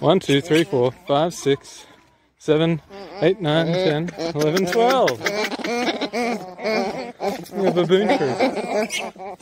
One, two, three, four, five, six, seven, eight, nine, ten, eleven, twelve. you have a baboon crew.